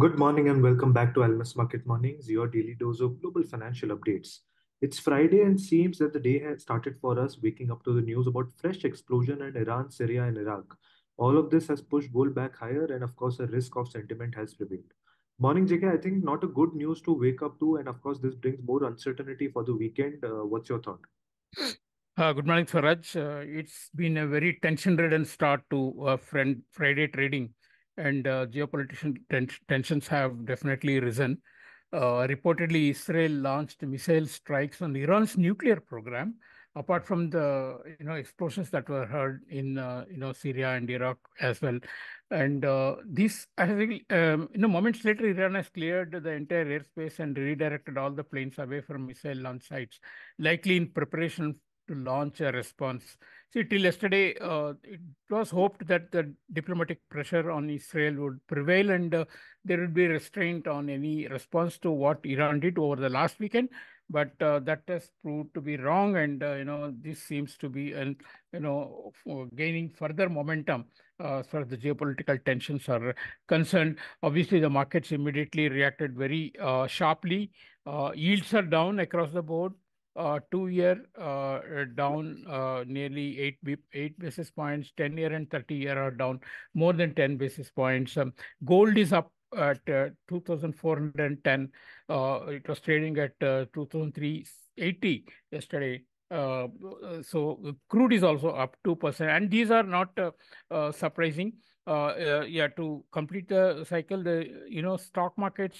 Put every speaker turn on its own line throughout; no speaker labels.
Good morning and welcome back to Almus Market Mornings, your daily dose of global financial updates. It's Friday and seems that the day has started for us waking up to the news about fresh explosion in Iran, Syria and Iraq. All of this has pushed gold back higher and of course a risk off sentiment has prevailed. Morning JK, I think not a good news to wake up to and of course this brings more uncertainty for the weekend. Uh, what's your thought?
Uh, good morning, Swaraj. Uh, it's been a very tension-ridden start to uh, friend Friday trading, and uh, geopolitical ten tensions have definitely risen. Uh, reportedly, Israel launched missile strikes on Iran's nuclear program. Apart from the you know explosions that were heard in uh, you know Syria and Iraq as well, and this I think um, you know moments later Iran has cleared the entire airspace and redirected all the planes away from missile launch sites, likely in preparation to launch a response. See, till yesterday, uh, it was hoped that the diplomatic pressure on Israel would prevail and uh, there would be restraint on any response to what Iran did over the last weekend. But uh, that has proved to be wrong, and uh, you know this seems to be, and you know, gaining further momentum uh, as far as the geopolitical tensions are concerned. Obviously, the markets immediately reacted very uh, sharply. yields are down across the board. Uh, two-year uh, down uh, nearly 8 8 basis points, 10-year and 30-year are down more than 10 basis points. Um, gold is up at 2,410. It was trading at 2,380 yesterday. Uh, so crude is also up 2%. And these are not uh, uh, surprising. yeah, to complete the cycle, the you know stock markets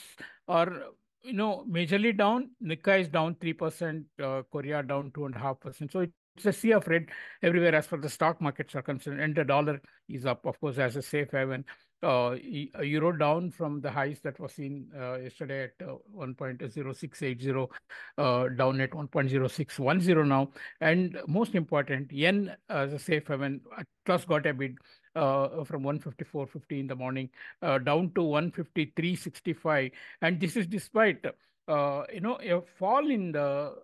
are you know, majorly down. Nikkei is down 3%, uh, Korea down 2.5%. So it's a sea of red everywhere as far as the stock markets are concerned. And the dollar is up, of course, as a safe haven. Uh, euro down from the highs that was seen uh, yesterday at uh, 1.0680, uh, down at 1.0610 now. And most important, yen as a safe haven, plus got a bid uh, from 154.50 in the morning uh, down to 153.65 and this is despite uh, you know a fall in the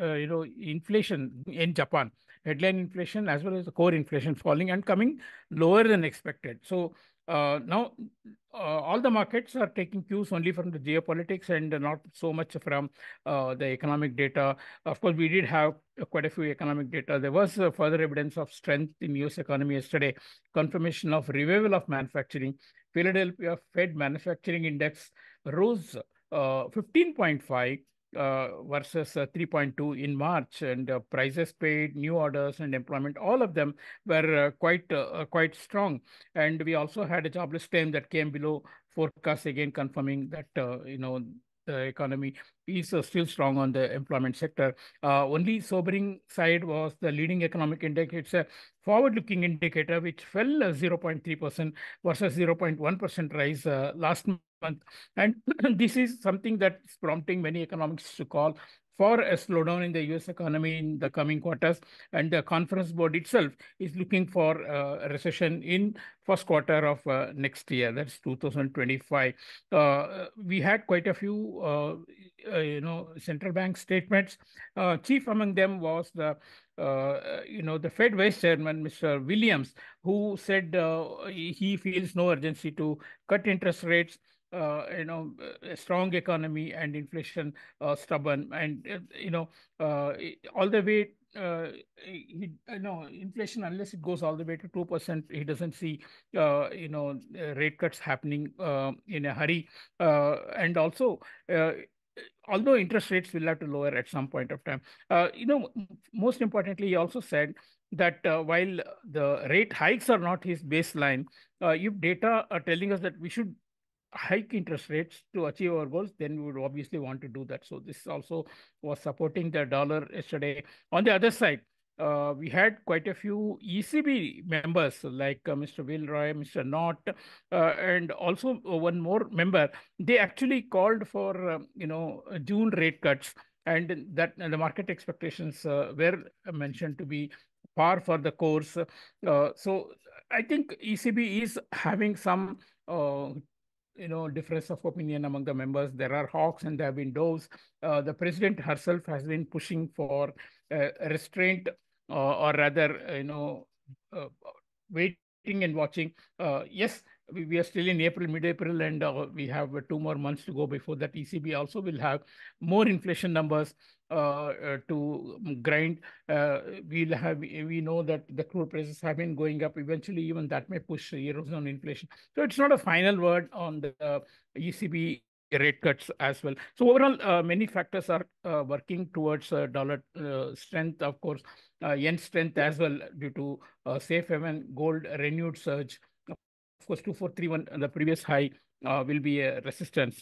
uh, you know inflation in Japan. Headline inflation as well as the core inflation falling and coming lower than expected. So uh, now, uh, all the markets are taking cues only from the geopolitics and not so much from uh, the economic data. Of course, we did have quite a few economic data. There was further evidence of strength in US economy yesterday, confirmation of revival of manufacturing. Philadelphia Fed Manufacturing Index rose 15.5 uh, versus uh, 3.2 in March, and uh, prices paid, new orders, and employment, all of them were quite quite strong. And we also had a jobless claim that came below forecast, again confirming that you know the economy is uh, still strong on the employment sector. Uh, only sobering side was the leading economic index. It's a forward-looking indicator which fell 0.3% versus 0.1% rise uh, last month. And this is something that's prompting many economists to call for a slowdown in the US economy in the coming quarters. And the conference board itself is looking for uh, a recession in first quarter of uh, next year. That's 2025. Uh, we had quite a few, uh, uh, you know, central bank statements. Uh, chief among them was the you know, the Fed Vice Chairman, Mr. Williams, who said he feels no urgency to cut interest rates uh, you know, a strong economy and inflation uh, stubborn, and uh, you know, uh, all the way. Uh, he, you know, inflation unless it goes all the way to two percent, he doesn't see, uh, you know, rate cuts happening in a hurry, and also although interest rates will have to lower at some point of time. Uh, you know, most importantly, he also said that uh, while the rate hikes are not his baseline, uh, if data are telling us that we should hike interest rates to achieve our goals, then we would obviously want to do that. So this also was supporting the dollar yesterday. On the other side, uh, we had quite a few ECB members like uh, Mr. Villeroy, Mr. Knot, uh, and also one more member. They actually called for, um, you know, June rate cuts and that and the market expectations uh, were mentioned to be par for the course. Uh, so I think ECB is having some uh, you know, difference of opinion among the members. There are hawks and there have been doves. Uh, the president herself has been pushing for uh, restraint uh, or rather, uh, you know, uh, waiting and watching. Uh, yes, we, are still in April, mid-April, and uh, we have uh, two more months to go before that ECB also will have more inflation numbers uh, uh, to grind. Uh, we'll have we know that the crude prices have been going up. Eventually, even that may push eurozone inflation. So it's not a final word on the ECB rate cuts as well. So overall, uh, many factors are uh, working towards uh, dollar strength, of course, yen strength as well due to safe haven gold renewed surge. Of course, 2431, the previous high, will be a resistance.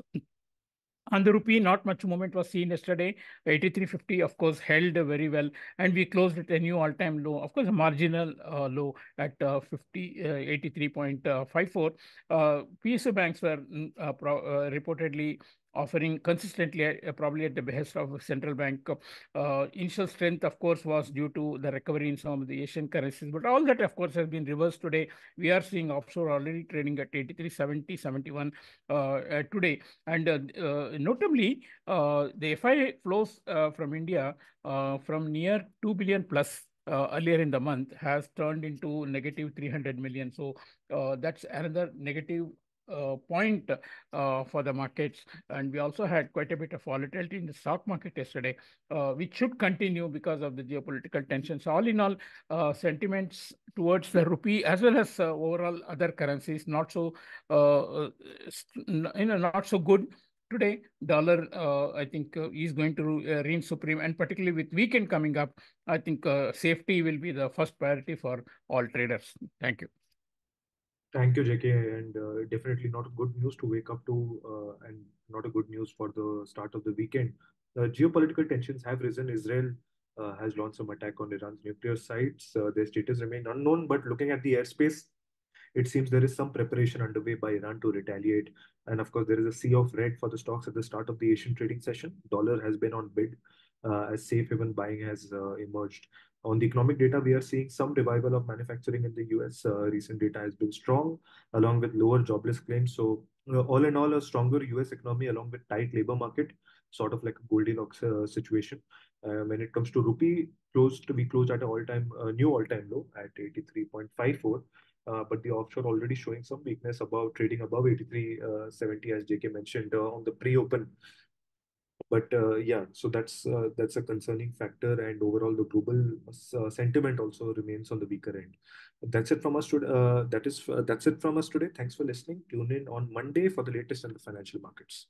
On the rupee, not much movement was seen yesterday. 83.50, of course, held very well, and we closed at a new all-time low. Of course, a marginal uh, low at uh, 50, uh, 83.54. Uh, PSU banks were mm, uh, uh, reportedly offering consistently, uh, probably at the behest of central bank. Uh, initial strength, of course, was due to the recovery in some of the Asian currencies, but all that, of course, has been reversed today. We are seeing offshore already trading at 83, 70, 71 uh, today. And uh, uh, notably, uh, the FI flows from India from near 2 billion plus uh, earlier in the month has turned into negative 300 million. So uh, that's another negative uh, point uh, for the markets. And we also had quite a bit of volatility in the stock market yesterday, uh, which should continue because of the geopolitical tensions. All in all, uh, sentiments towards the rupee as well as uh, overall other currencies not so, you know, not so good today dollar uh, i think uh, is going to uh, reign supreme and particularly with weekend coming up i think safety will be the first priority for all traders thank you
Thank you, JK, and uh, definitely not good news to wake up to, uh, and not a good news for the start of the weekend. Uh, geopolitical tensions have risen. Israel uh, has launched some attack on Iran's nuclear sites. Uh, their status remain unknown, but looking at the airspace, it seems there is some preparation underway by Iran to retaliate. And of course, there is a sea of red for the stocks at the start of the Asian trading session. Dollar has been on bid as safe haven buying has emerged. On the economic data, we are seeing some revival of manufacturing in the US. Uh, recent data has been strong, along with lower jobless claims. So, uh, all in all, a stronger US economy along with tight labor market, sort of like a Goldilocks uh, situation. Uh, when it comes to rupee, close to be closed at an all-time uh, new all-time low at 83.54. Uh, but the offshore already showing some weakness above trading above 83.70 as JK mentioned on the pre-open but uh, yeah, so that's uh, that's a concerning factor, and overall the global uh, sentiment also remains on the weaker end. That's it from us today. Uh, that is uh, that's it from us today. Thanks for listening. Tune in on Monday for the latest in the financial markets.